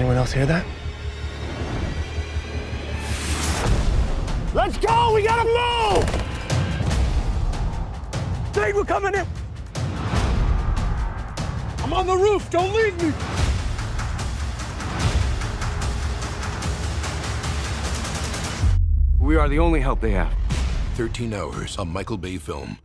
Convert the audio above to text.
Anyone else hear that? Let's go! We gotta move! Dave, we're coming in! I'm on the roof! Don't leave me! We are the only help they have. 13 hours, a Michael Bay film.